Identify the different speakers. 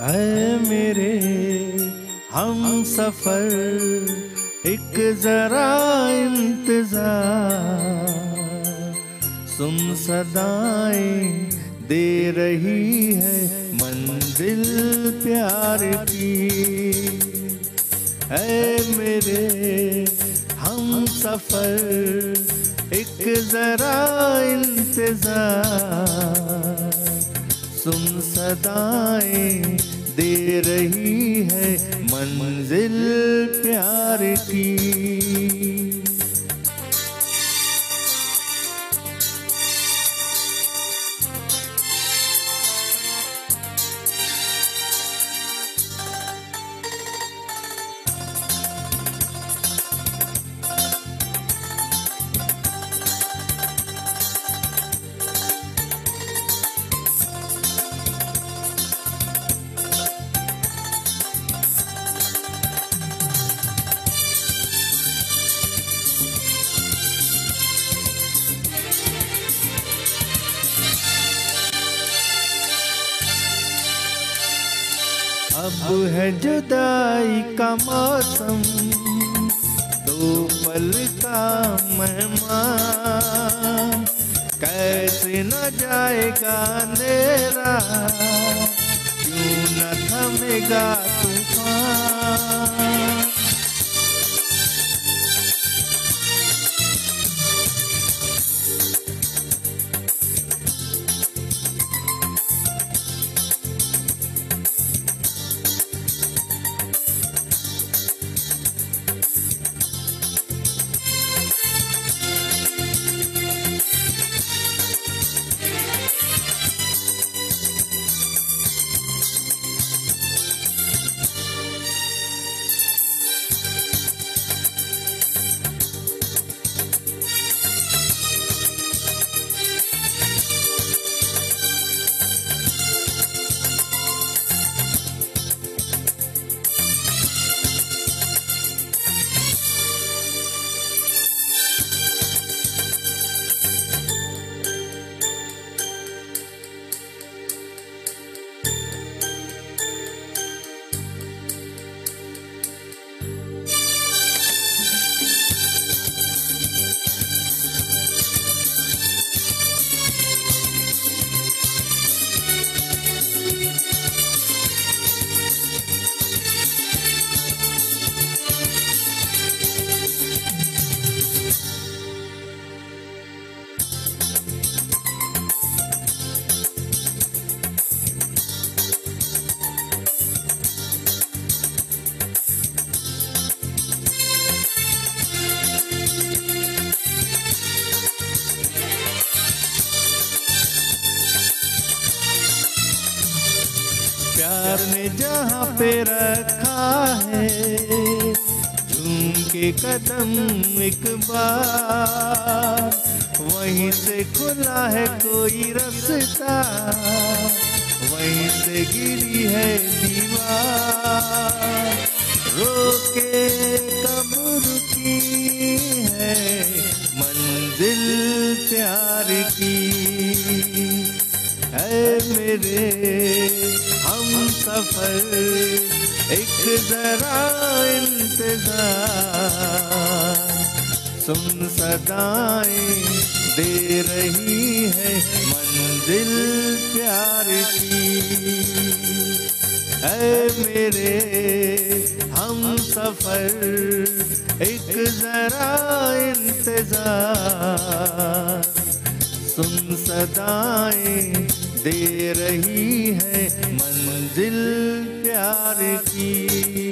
Speaker 1: है मेरे, हम सफ़र एक जरा इंतज़ार। सुन सदाएँ दे रही है मंजिल प्यार की। है मेरे, हम सफ़र एक जरा इंतज़ार। सुन सदाएँ दे रही है मंजिल प्यार की। अब है जुदाई का मौसम, दो पल का मेहमान। कैसे न जाएगा नेरा क्यों न थमेगा तूफ़ान? प्यार ने जहाँ पे रखा है, झूम के कदम एक बार, वहीं से खुला है कोई रास्ता, वहीं से गिरी है दीवार। है मेरे। हम सफ़र एक जरा इंतज़ार। सुन सदाएँ दे रही है मंजिल प्यार की। है मेरे, हम सफ़र एक जरा इंतज़ार। सुन सदाएँ दे रही है मंजिल प्यार की।